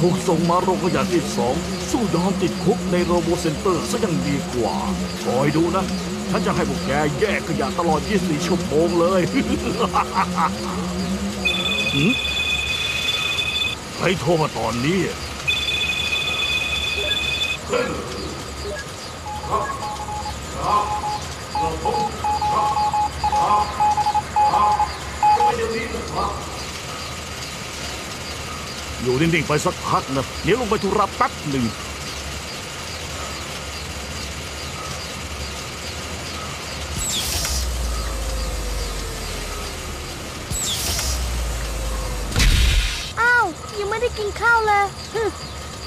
เจ้าเด็กโง่ถูกส่งมาโรงพยาบาลที่สองสู้ยอมติดคุกในโรโบเซ็นเตอร์ซะยังดีกว่า คอยดูนะ ฉันจะให้พวกแกแยกขยะตลอด 24 ชั่วโมงเลยใครโทรมาตอนนี้ อยู่นิ่งๆไปสักพักนะเดี๋ยวลงไปธุระแป๊บหนึ่งอ้าว ยังไม่ได้กินข้าวเลย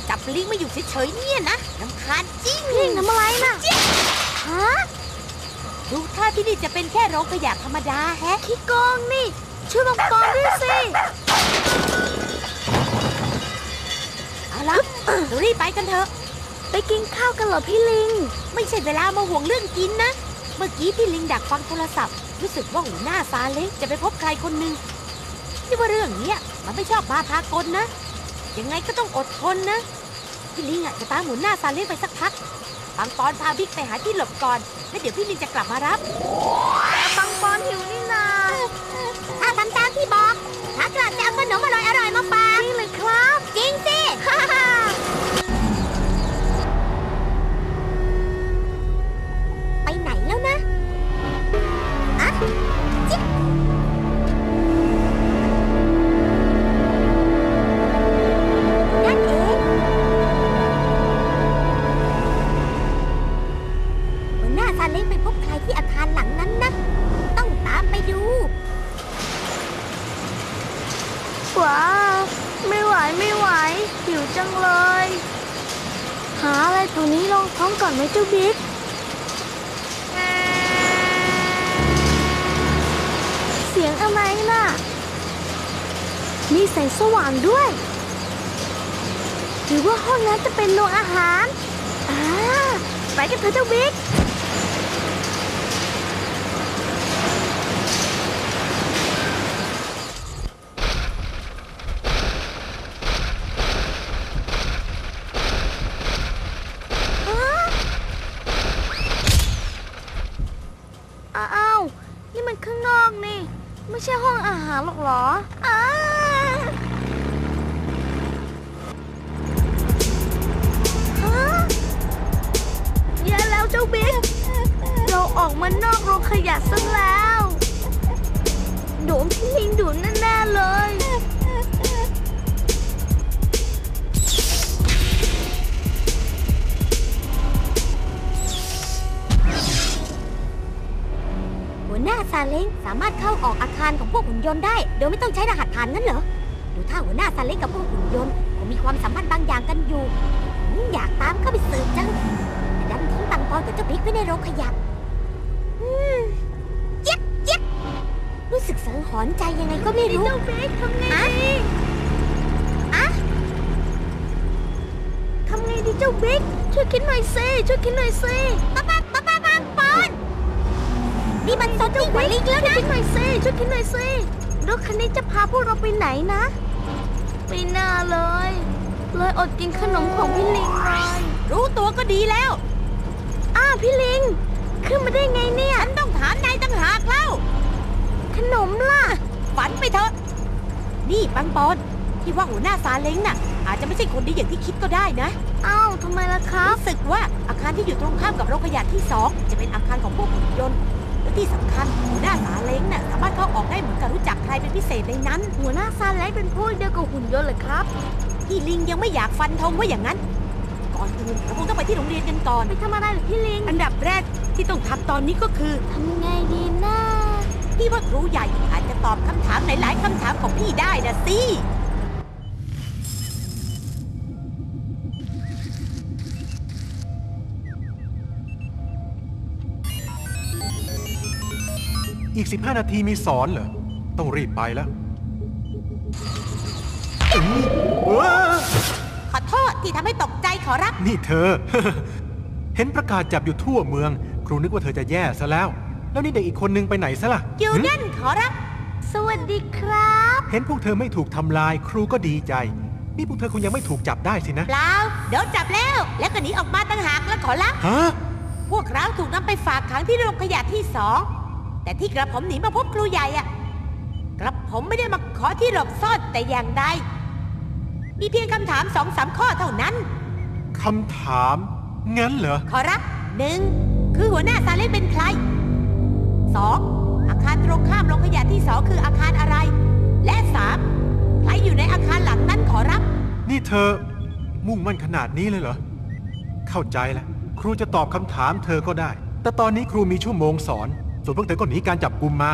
จับลิงมาอยู่เฉยๆเนี่ยนะลำคาญจริงพี่ลิงทำอะไรน่ะฮะดูท่าที่นี่จะเป็นแค่โรงขยะธรรมดาแฮะ ขี้โกงนี่ช่วยบังปอนด้วยสิเอาละเรารีบไปกันเถอะ ไปกินข้าวกันเหรอพี่ลิง ไม่ใช่เวลามาห่วงเรื่องกินนะ เมื่อกี้พี่ลิงดักฟังโทรศัพท์ รู้สึกว่าหัวหน้าซาเล้งจะไปพบใครคนหนึ่งนี่ว่าเรื่องเนี้ยมันไม่ชอบมาพากลนะ ยังไงก็ต้องอดทนนะ พี่ลิงอะจะตามหัวหน้าซาเล้งไปสักพักฟังปอนพาบิ๊กไปหาที่หลบก่อน แล้วเดี๋ยวพี่ลิงจะกลับมารับบังปอนหิวนี่ ไปพบใครที่อาคารหลังนั้นนะต้องตามไปดูว้าไม่ไหวไม่ไหวหิวจังเลย หาอะไรแถวนี้ลองท้องก่อนไหมเจ้าบิ๊ก เสียงอะไรน่ะ มีแสงสว่างด้วย หรือว่าห้องนั้นจะเป็นโรงอาหาร อ่า ไปกันเถอะเจ้าบิ๊ก อ้าว นี่มันข้างนอกนี่ ไม่ใช่ห้องอาหารหรอกเหรออ้าฮะแย่แล้วเจ้าบิ๊กเราออกมานอกโรงขยะซะแล้ว โดนพี่ลิงดูดแน่ๆเลย หัวหน้าซาเล้งสามารถเข้าออกอาคารของพวกหุ่นยนต์ได้ โดยไม่ต้องใช้รหัสผ่านงั้นเหรอ ดูถ้าหัวหน้าซาเล้งกับพวกหุ่นยนต์คงมีความสัมพันธ์บางอย่างกันอยู่อืมอยากตามเข้าไปสืบจังแต่ดันทิ้งตังปอนกับเจ้าบิ๊กไว้ในโรงขยะอืมเจ๊ยบเจ๊ยบรู้สึกสังหรณ์ใจยังไงก็ไม่รู้เจ้าบิ๊กทำไงอะดีอะทำไงดีเจ้าบิ๊กช่วยคิดหน่อยสิช่วยคิดหน่อยสิป้าป้ นี่มันสดยิ่งกว่าลิงแล้วช่วยนะคิดหน่อยสิช่วยคิดหน่อยสิรถคันนี้จะพาพวกเราไปไหนนะไม่น่าเลย เลยอดกินขนมของพี่ลิงเลยรู้ตัวก็ดีแล้ว อ้าวพี่ลิง ขึ้นมาได้ไงเนี่ยฉันต้องถามนายตั้งหากเล่าขนมล่ะ ฝันไปเถอะ นี่ปังปอนที่ว่าหัวหน้าซาเล้งน่ะ อาจจะไม่ใช่คนดีอย่างที่คิดก็ได้นะอ้าวทำไมล่ะครับ รู้สึกว่าอาคารที่อยู่ตรงข้ามกับโรงขยะที่สองจะเป็นอาคารของพวกหุ่นยนต์ และที่สำคัญหัวหน้าซาเล้งน่ะสามารถเข้าออกได้เหมือนกับรู้จักใครเป็นพิเศษในนั้น หัวหน้าซาเล้งเป็นพวกเดียวกับหุ่นยนต์เหรอครับที่ลิงยังไม่อยากฟันธงว่าอย่างนั้น ก่อนอื่นเราคงต้องไปที่โรงเรียนกันก่อน ไปทำอะไรเหรอพี่ลิงอันดับแรกที่ต้องทำตอนนี้ก็คือทำไงดีนะพี่ว่าครูใหญ่อาจจะตอบคำถามหลายๆคำถามของพี่ได้นะสิ อีก 15 นาทีมีสอนเหรอ ต้องรีบไปแล้วเอ้อขอโทษที่ทำให้ตกใจขอรับ นี่เธอ เห็นประกาศจับอยู่ทั่วเมือง ครูนึกว่าเธอจะแย่ซะแล้ว แล้วนี่เด็กอีกคนนึงไปไหนซะล่ะอยู่หึนั่นขอรับสสวัสดีครับ เห็นพวกเธอไม่ถูกทำลาย ครูก็ดีใจ นี่พวกเธอคงยังไม่ถูกจับได้สินะ เปล่าเดี๋ยวจับแล้ว แล้วก็หนีออกมาตั้งหากแล้วขอรับ ฮะ พวกเราถูกนำไปฝากขังที่โรงขยะที่สอง แต่ที่กระผมหนีมาพบครูใหญ่อะกระผมไม่ได้มาขอที่หลบซ่อนแต่อย่างใด มีเพียงคำถามสองสามข้อเท่านั้น คำถาม งั้นเหรอ ขอรับหนึ่งคือหัวหน้าซาเล้งเป็นใครสองอาคารตรงข้ามโรงขยะที่สองคืออาคารอะไร และสามใครอยู่ในอาคารหลังนั้นขอรับ นี่เธอ มุ่งมั่นขนาดนี้เลยเหรอ เข้าใจแล้ว ครูจะตอบคำถามเธอก็ได้ แต่ตอนนี้ครูมีชั่วโมงสอน ส่วนพวกเธอก็หนีการจับกลุ่มมา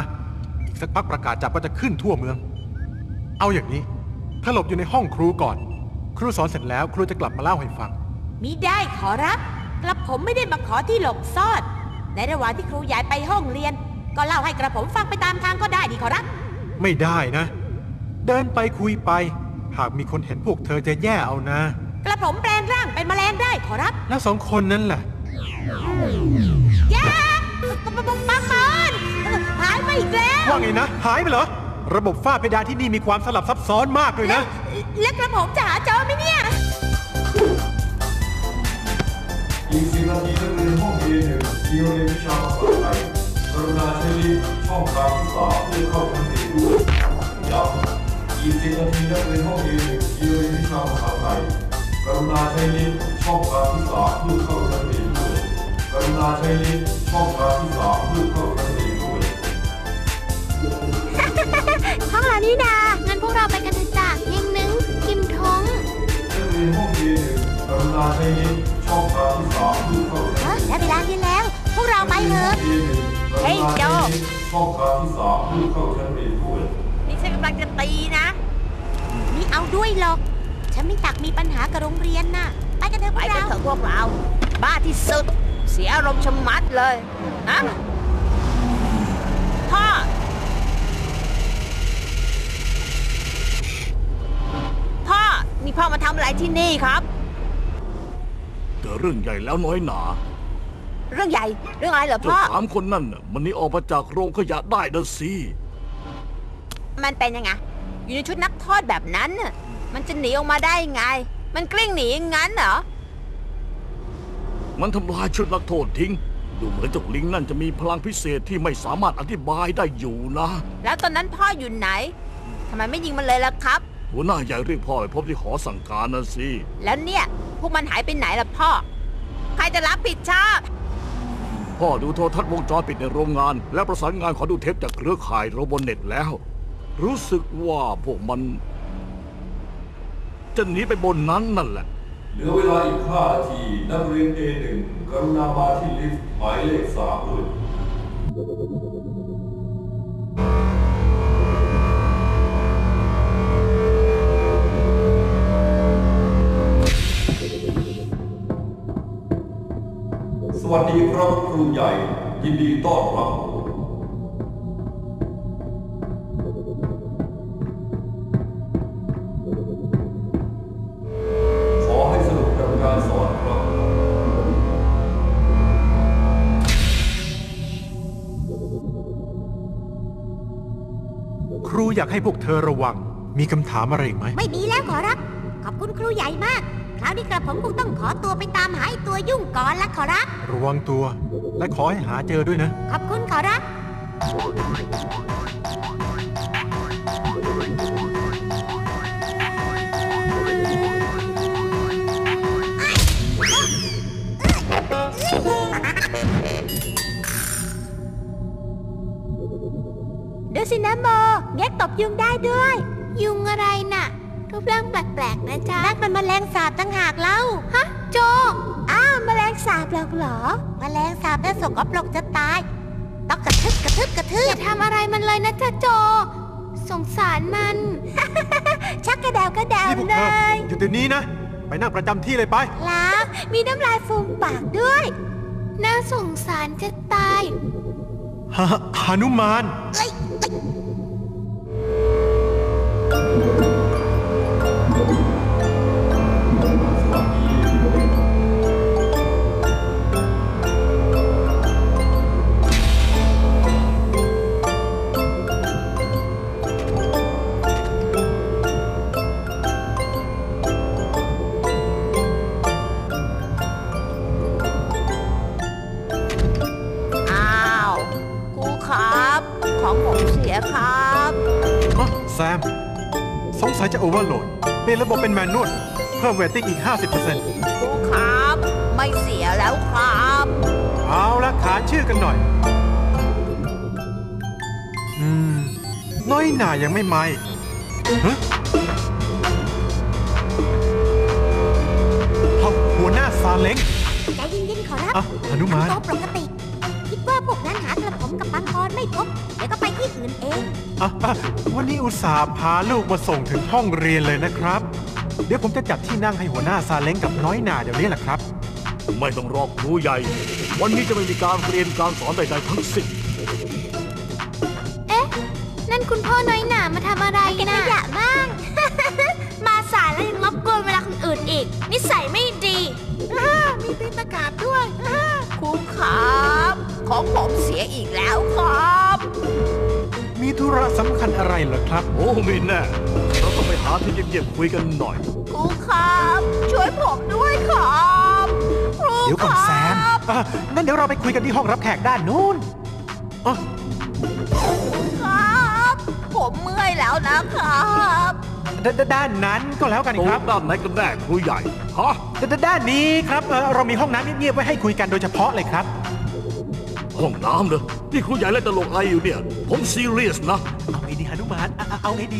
อีกสักพักประกาศจับก็จะขึ้นทั่วเมือง เอาอย่างนี้ ถ้าหลบอยู่ในห้องครูก่อน ครูสอนเสร็จแล้วครูจะกลับมาเล่าให้ฟัง มิได้ขอรับ กระผมไม่ได้มาขอที่หลบซ่อน ในระหว่างที่ครูย้ายไปห้องเรียน ก็เล่าให้กระผมฟังไปตามทางก็ได้ดีขอรับ ไม่ได้นะ เดินไปคุยไป หากมีคนเห็นพวกเธอจะแย่เอานะ กระผมแปลงร่างเป็นแมลงได้ขอรับ แล้วสองคนนั้นล่ะยา ปังปังปังมันหายไปอีกแล้ว ว่าไงนะ หายไปเหรอ ระบบฝ้าเพดานที่นี่มีความสลับซับซ้อนมากเลยนะ แล้วกระผมจะหาเจอไหมเนี่ยอีกสิบนาทีนักเรียนห้องเรียนหนึ่งเรียนวิชาภาษาไทยกรุณาใช้ลิฟต์ช่องทางที่สามเพื่อเข้าชั้นเรียนด้วยย้ำอีกสิบนาทีนักเรียนห้องเรียนหนึ่งเรียนวิชาภาษาไทยกรุณาใช้ลิฟต์ช่องทางที่สามเพื่อเข้าชั้นเรียนด้วย รุณาใช้ลิฟต์ช่องทางที่สามเพื่อเข้าชั้นเรียนด้วย ห้องเรานี่นางั้นพวกเราไปกันเถอะจ้ะเยังนึงกิมท้องนักเรียนห้องเรียนหนึ่งกรุณาใช้ลิฟต์ช่องทางที่สามเพื่อเข้าชั้นเออได้เวลาเรียนแล้ว พวกเราไปเถอะเฮ้ยโจช่องทางที่สามเพื่อเข้าชั้นเรียนด้วย นี่ฉันกำลังจะตีนะ นี่เอาด้วยหรอก ฉันไม่ตักมีปัญหากับโรงเรียนน่ะ ไปกันเถอะพวกเรา เถอะพวกเรา บ้าที่สุด เสียอารมณ์ชะมัดเลยนะพ่อ พ่อ นี่พ่อมาทำอะไรที่นี่ครับ เกิดเรื่องใหญ่แล้วน้อยหนา เรื่องใหญ่ เรื่องอะไรเหรอเจ้าพ่อ สามคนนั่นน่ะมันหนี่ออกมาจากโรงขยะได้นะสิมันเป็นยังไง อยู่ในชุดนักโทษแบบนั้นน่ะมันจะหนีออกมาได้ไง มันกลิ้งหนีอย่างนั้นเหรอ มันทำลายชุดนักโทษทิ้ง ดูเหมือนเจ้าลิงนั่นจะมีพลังพิเศษที่ไม่สามารถอธิบายได้อยู่นะ แล้วตอนนั้นพ่ออยู่ไหนทำไมไม่ยิงมันเลยล่ะครับ หัวหน้าใหญ่เรียกพ่อไปพบที่หอสั่งการนะสิ แล้วเนี่ย พวกมันหายไปไหนล่ะพ่อ ใครจะรับผิดชอบ พ่อดูโทรทัศน์วงจรปิดในโรงงาน และประสานงานขอดูเทปจากเครือข่ายโรบอเน็ตแล้ว รู้สึกว่าพวกมัน จะหนีไปบนนั้นนั่นแหละ เหลือเวลาอีก5นาที นักเรียน A1 กรุณามาที่ลิฟต์หมายเลข3ด้วยสวัสดีครับครูใหญ่ ยินดีต้อนรับ ให้พวกเธอระวัง มีคำถามอะไรอีกไหม ไม่มีแล้วขอรับ ขอบคุณครูใหญ่มาก คราวนี้กระผมคงต้องขอตัวไปตามหาไอ้ตัวยุ่งก่อนละขอรับ ระวังตัว และขอให้หาเจอด้วยนะ ขอบคุณขอรับ ดูสินะโมแงกตบยุงได้ด้วย ยุงอะไรน่ะรูปร่างแปลกๆนะจ๊ะนั่นมันแมลงสาบตั้งหากเล่าฮะโจอ้าวแมลงสาบหรอกเหรอแมลงสาบน่าสกปรกจะตาย ต้องกระทึบกระทึบกระทือย่าบทำอะไรมันเลยนะจ๊ะโจ สงสารมัน ชักกระเดาวกระเดาวนี่พวกเลเธอ ย หยุดเดี๋ยวนี้นะ ไปนั่งประจำที่เลยไปครับมีน้ำลายฟูมปากด้วย น่าสงสารจะตาย ฮะหานุมาน เอ้ยเอ้ย Thank you. โอเวอร์โหลดเปลี่ยนระบบเป็นแมนนวลเพิ่มเวทติ้งอีก 50%ครูครับ ไม่เสียแล้วครับ เอาละขานชื่อกันหน่อย อืม น้อยหน่ายังไม่ไม่ฮะเอาหัวหน้าซาเล้งใจเย็นๆขอรับอะหนุมาน โตปกติ คิดว่าพวกนั้นหากระผมกับปังกรไม่พบ เดี๋ยวก็ไป ที่อื่นเองอะอะวันนี้อุตส่าห์พาลูกมาส่งถึงห้องเรียนเลยนะครับ เดี๋ยวผมจะจัดที่นั่งให้หัวหน้าซาเล้งกับน้อยหน่าเดี๋ยวนี้แหละครับ ไม่ต้องรอครูใหญ่ วันนี้จะไม่มีการเรียนการสอนใดๆทั้งสิ้นเอ๊ะ นั่นคุณพ่อน้อยหนามาทำอะไรเก็บนะขยะบ้าง มาสายแล้วยังรบกวนเวลาคนอื่นอีก นิสัยไม่ดี มีตีนประกาศด้วยครูครับ ของผมเสียอีกแล้วครับ มีธุระสำคัญอะไรเหรอครับ โอ้มีแน่เราต้องไปหาที่เงียบๆคุยกันหน่อย ครูครับ ช่วยผมด้วยครับครูเดี๋ยวก่อนครับแซมอะงั้นเดี๋ยวเราไปคุยกันที่ห้องรับแขกด้านนู้นอะครับ ผมเมื่อยแล้วนะครับดดด้านนั้นก็แล้วกันตรงครับด้านไหนกันแน่ครูใหญ่ฮะดดด้านนี้ครับเอ่อเรามีห้องน้ำเงียบๆไว้ให้คุยกันโดยเฉพาะเลยครับ ห้องน้ำเหร อนี่ครูใหญ่เล่นตลกอะไรอยู่เนี่ย ผมซีเรียสนะ เอาไงดีฮนุมานอะอะเอาไงดี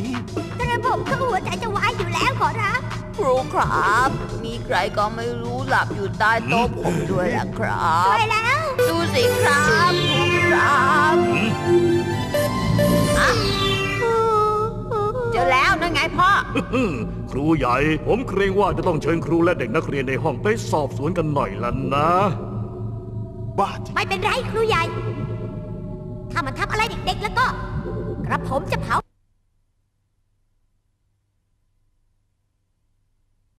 กระผมก็หัวใจจะวายอยู่แล้วขอรับ ครูครับ มีใครก็ไม่รู้หลับอยู่ใต้โต๊ะผมด้วยล่ะครับช่วยแล้ว ดูสิครับครูครับอะเจอแล้วนั่นไงพ่อครูใหญ่ ผมเกรงว่าจะต้องเชิญครูและเด็กนักเรียนในห้องไปสอบสวนกันหน่อยละนะ บ้าจริงไม่เป็นไรครูใหญ่ ถ้ามันทำอะไรเด็กๆแล้วก็ กระผมจะเผา